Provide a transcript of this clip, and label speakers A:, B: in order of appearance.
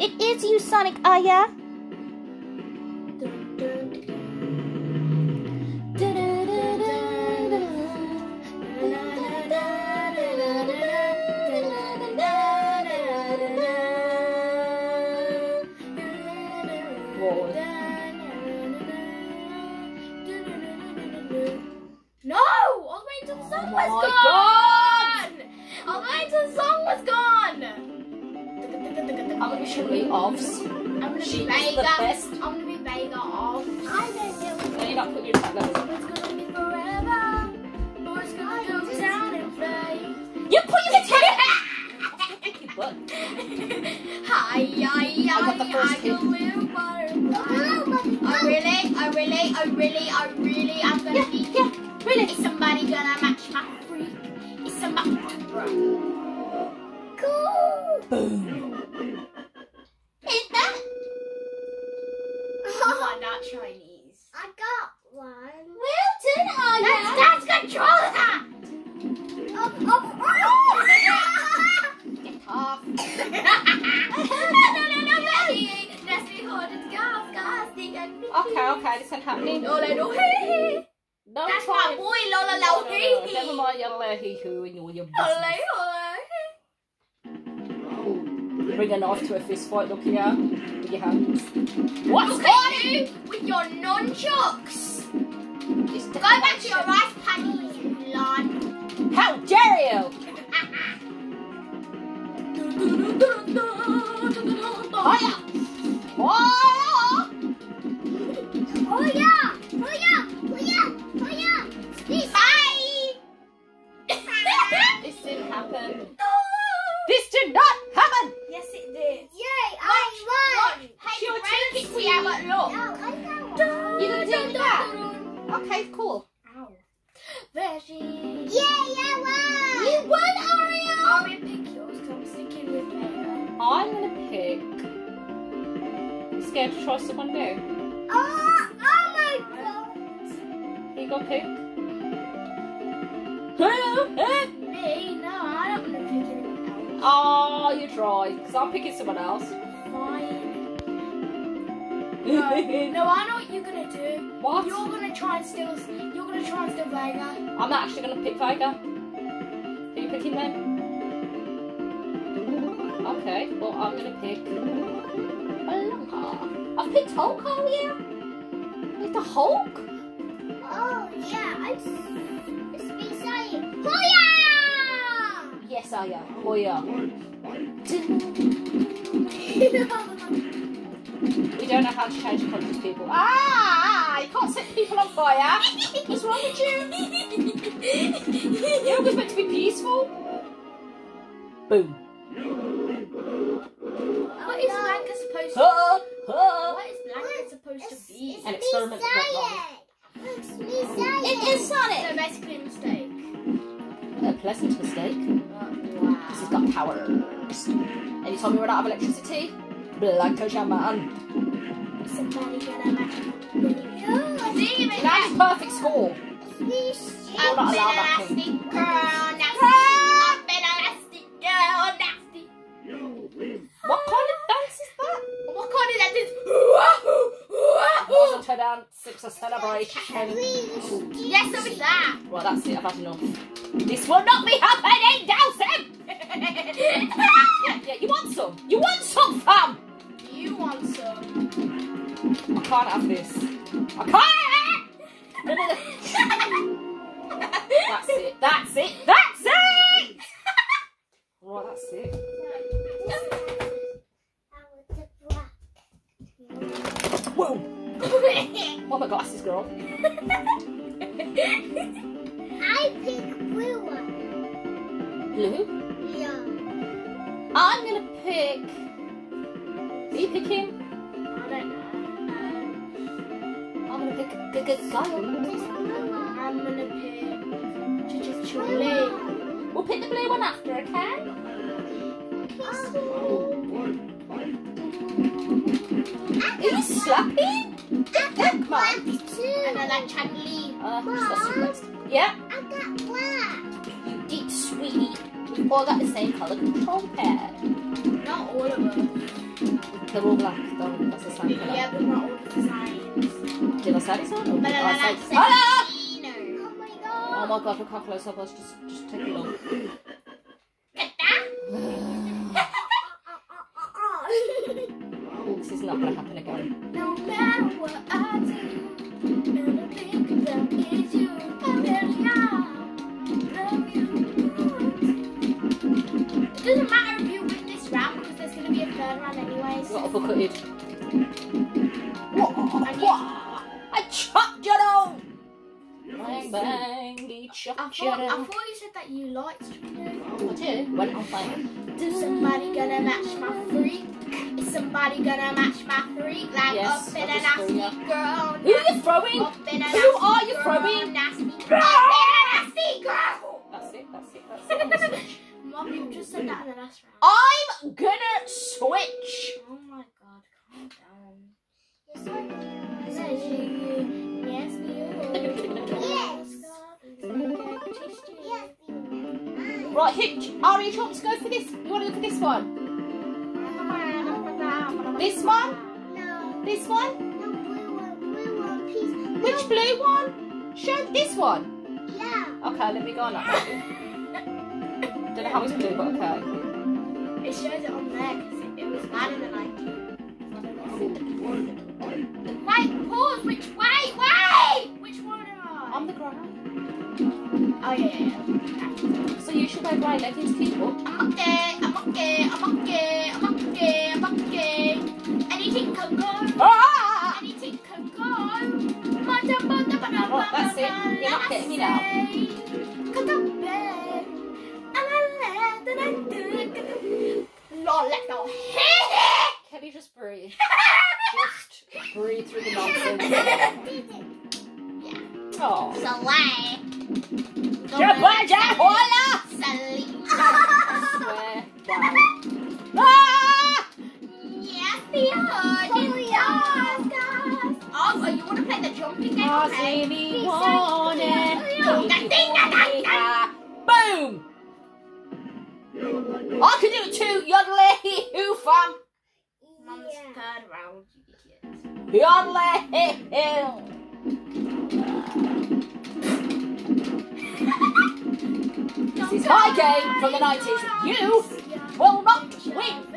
A: It is you, Sonic Aya. I'm gonna be Shirley Offs.
B: I'm gonna
A: She
B: be
A: is the
B: Vega.
A: best.
B: I'm gonna be Vega off. I don't know.
A: No, you're not putting your attack levels up.
B: It's gonna be forever. Or it's gonna go down in flames.
A: You put your attack your butt.
B: Hi, hi, hi,
A: got the first oh,
B: I
A: hit.
B: go with butterfly. I really, I really, I really, I really, I'm gonna
A: Yeah,
B: be.
A: yeah, really.
B: Is somebody gonna match my freak? Is somebody. Cool.
A: Boom.
B: Chinese.
C: I got one.
B: Wilton, are you? That's, that's control that!
C: Oh, oh,
B: Get off. no, no, no, Betty. That's me holding gas, gas,
A: Okay, okay, this ain't happening.
B: No, no, no, hee hee.
A: No
B: That's
A: time.
B: my boy, Lola, Lola,
A: no,
B: hee
A: no,
B: hee.
A: Never mind your little hee hoo and your, Bring a knife to a fist fight, look here. With your hands. What's
B: Look at you with your nunchucks. Go back to your rice paddies, you lon.
A: How dare you! Fire! Fire! Okay, cool.
B: Ow. There she is.
C: Yay! I won!
B: You won, Oreo! Oreo, pick yours, 'cause I'm sticking with Vega.
A: I'm gonna pick. You scared to try someone new?
C: Oh! Oh my god!
A: Here you go, pick.
B: Me? No, I don't want to pick anyone else.
A: Ah, oh, you're tried. Because I'm picking someone else.
B: Fine. No, no, I know what you're gonna do.
A: What?
B: You're gonna try and steal. You're gonna try and steal Vega.
A: I'm not actually going to pick Vega. Who you picking then? Okay, well, I'm going to pick. Blanka. I've picked Hulk, oh yeah? With the Hulk?
C: Oh yeah! I. It's me saying. Oh yeah!
A: Yes, I am. Oh yeah. We don't know how to change colours to people. Ah! You can't set people on fire. What's wrong with you? You're always meant to be peaceful. Boom.
B: What is Blanka supposed to?
A: Huh? Huh?
B: What is Blanka supposed to be?
C: It's
A: An
C: me
A: experiment that went wrong.
C: It's me saying.
B: It is Sonic. So basically a mistake.
A: A pleasant mistake.
B: wow.
A: This has got powers. Anytime we run out of electricity, Blanco Shaman.
B: Somebody gonna match. I didn't even
A: That's
B: get.
A: perfect score.
C: It's me saying.
B: I've
A: not allowed that
B: elastic girl, nasty. I've been an elastic girl, nasty.
A: What kind of dance is that?
B: What kind of that is?
A: Wasn't a dance, it's a celebration.
B: Yes, so is that.
A: Right, that's it, I've had enough. This will not be happening, Dowson! yeah, yeah, you want some? You want some, fam?
B: You want some?
A: I can't have this. I can't! No, no, no. That's it, that's it, that's it! Right, that's it. Whoa! What my glasses, girl?
C: I pick blue one.
A: Blue?
C: Yeah.
A: I'm gonna pick. Are you picking?
B: I don't know.
A: I'm gonna pick G- G-
B: I'm gonna pick Ch- Ch- Chile.
A: We'll pick the blue one after, okay? Are you slapping? Come on.
B: And I like Chandler.
A: Uh, what's the next? Yeah,
C: I got black.
A: you did, sweetie. We've all got the same colour control pad.
B: Not all of them.
A: They're all black, darling. That's the same colour.
B: Yeah, but not all the designs.
A: Did I say this one? Or
B: But
A: did
B: I
A: I
B: like
A: say Hello!
C: Oh my
A: Oh
C: god.
A: my god, look how close I was. Just, just take it long.
B: Get that?
A: Oh, this is not going to happen again.
B: No matter what I do, anyways.
A: Uppercutted. What? What? I chopped you down! Bang, bang, he chopped you
B: thought, I thought you said that you liked.
A: Oh, I did. When I'm playing.
B: Somebody gonna match my freak. Is somebody gonna match my freak? Like
A: Yes,
B: up in a nasty girl.
A: Who are you throwing?
B: Up in a
A: Who are you throwing?
B: Nasty. Up in a nasty girl.
A: That's it, that's it, that's it. I'm gonna switch.
B: Mom, you just said that in the last round.
A: I'm gonna switch!
B: Oh my god, calm down. Says you, nasty.
C: Yes.
A: Right, who, Ari, you want to go for this? You want to go for this one? This one?
C: No.
A: This one?
C: No blue one. Blue one piece.
A: Which blue one? Show this one.
C: Yeah.
A: Okay, let me go on that one. Don't know how it's blue, but okay.
B: It shows it on there because it, it was bad in the night. Wait, pause. Which way? Wait. Which one am I?
A: On the ground.
B: Oh yeah, yeah, yeah.
A: So you should wear grey leggings, keep up.
B: I'm okay. I'm okay. I'm okay. I'm okay.
A: Just breathe? through the nonsense. Oh.
B: Salai.
A: Jabajahola!
B: Sally.
A: Swear down. Ah!
B: Yes, the hard Oh, oh, you want to play the jumping game? Okay.
A: Boom! I can do it too, yodeling hoo fam.
C: Yeah.
B: third round, you.
A: Yodeling hoo. This is my game from the 90s. You will not win.